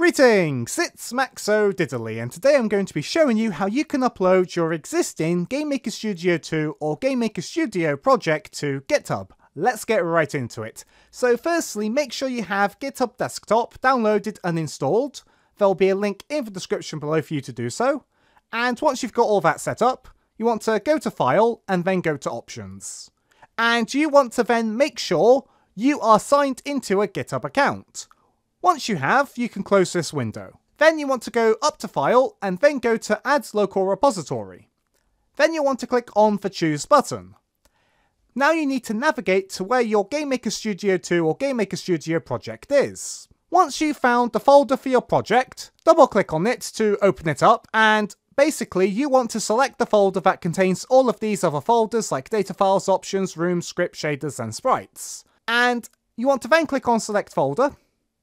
Greetings, it's Max O'Didily and today I'm going to be showing you how you can upload your existing GameMaker Studio 2 or GameMaker Studio project to GitHub. Let's get right into it. So firstly, make sure you have GitHub Desktop downloaded and installed. There'll be a link in the description below for you to do so. And once you've got all that set up, you want to go to File and then go to Options. And you want to then make sure you are signed into a GitHub account. Once you have, you can close this window. Then you want to go up to File and then go to Add Local Repository. Then you want to click on the Choose button. Now you need to navigate to where your GameMaker Studio 2 or GameMaker Studio project is. Once you've found the folder for your project, double click on it to open it up and basically you want to select the folder that contains all of these other folders like data files, options, rooms, script shaders and sprites. And you want to then click on select folder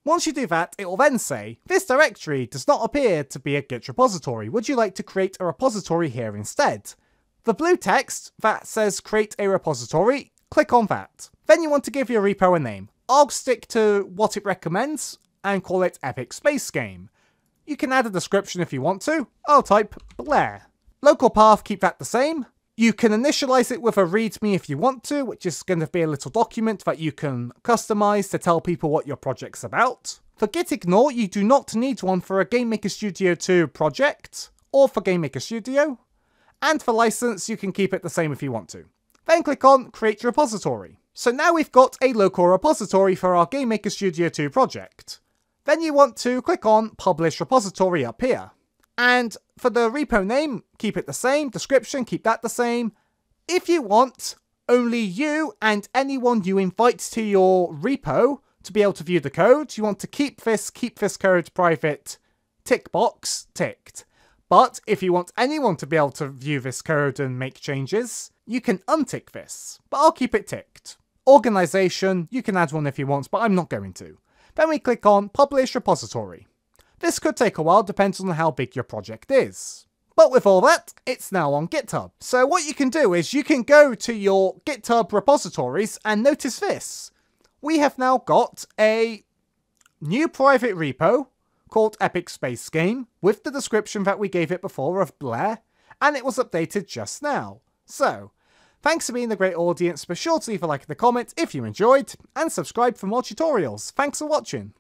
once you do that, it will then say, this directory does not appear to be a Git repository. Would you like to create a repository here instead? The blue text that says create a repository, click on that. Then you want to give your repo a name. I'll stick to what it recommends and call it Epic Space Game. You can add a description if you want to. I'll type Blair. Local path, keep that the same. You can initialize it with a README if you want to, which is going to be a little document that you can customize to tell people what your project's about. For Gitignore, you do not need one for a GameMaker Studio 2 project, or for GameMaker Studio. And for license, you can keep it the same if you want to. Then click on Create Repository. So now we've got a local repository for our GameMaker Studio 2 project. Then you want to click on Publish Repository up here. And for the repo name, keep it the same. Description, keep that the same. If you want, only you and anyone you invite to your repo to be able to view the code, you want to keep this, keep this code private tick box ticked. But if you want anyone to be able to view this code and make changes, you can untick this, but I'll keep it ticked. Organization, you can add one if you want, but I'm not going to. Then we click on Publish Repository. This could take a while, depends on how big your project is. But with all that, it's now on GitHub. So what you can do is you can go to your GitHub repositories and notice this. We have now got a new private repo called Epic Space Game with the description that we gave it before of Blair, and it was updated just now. So, thanks for being the great audience, be sure to leave a like in the comment if you enjoyed, and subscribe for more tutorials. Thanks for watching.